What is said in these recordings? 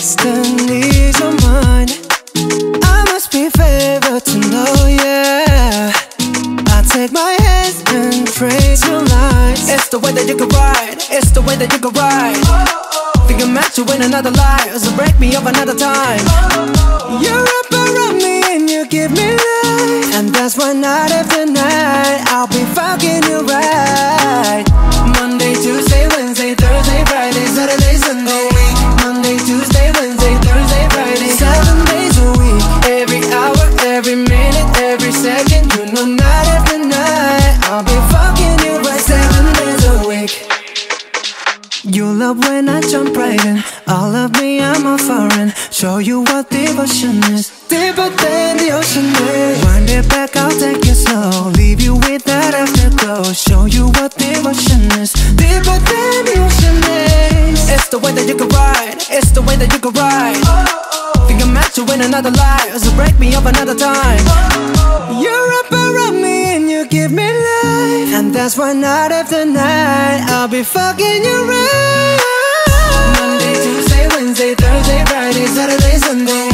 Destiny's on mine. I must be favored to know, yeah. I take my hands and pray to lies It's the way that you can ride. It's the way that you can ride. Oh, oh. Think I'm meant to win another life. So break me up another time. Oh, You wrap around me and you give me life. And that's why night after night I'll be fucking you right. I'll be fucking you right seven days a week. You love when I jump right in. All of me, I'm a foreign. Show you what devotion is. Deeper than the ocean is. Wind it back, I'll take it slow. Leave you with that afterglow. Show you what devotion is. Deeper than the ocean is. It's the way that you can ride. It's the way that you can ride. Oh, oh, oh. Think I'm meant to win another life. So break me up another time. You're that's why night after night I'll be fucking you right. Monday, Tuesday, Wednesday, Thursday, Friday, Saturday, Sunday.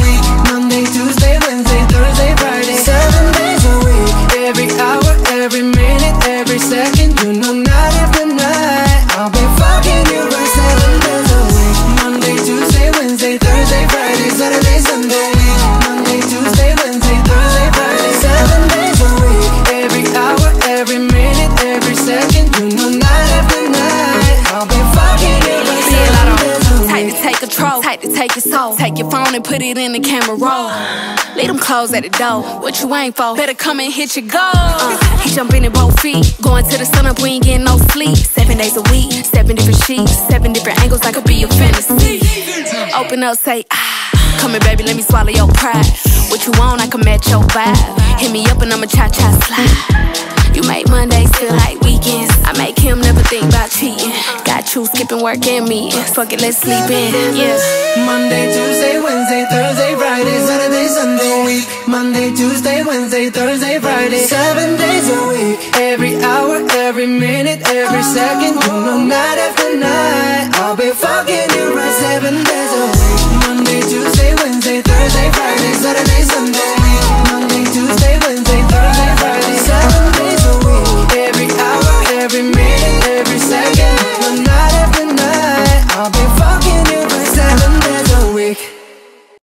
Monday, Tuesday, Wednesday, Thursday, Friday. Seven days a week. Every hour, every minute, to take your soul. Take your phone and put it in the camera roll. Leave them clothes at the door. What you ain't for? Better come and hit your goal. Uh, he jumping in both feet. Going to the sun up, we ain't getting no sleep. Seven days a week, seven different sheets, seven different angles. I could be your fantasy. Open up, say ah. Come here, baby, let me swallow your pride. What you want, I can match your vibe. Hit me up and I'ma cha cha slide. two, skipping work and me. Fuck it, let's sleep in. Yeah. Monday, Tuesday, Wednesday, Thursday, Friday, Saturday, Sunday, week. Monday, Tuesday, Wednesday, Thursday, Friday, seven days a week. Every hour, every minute, every second, you know, night after night.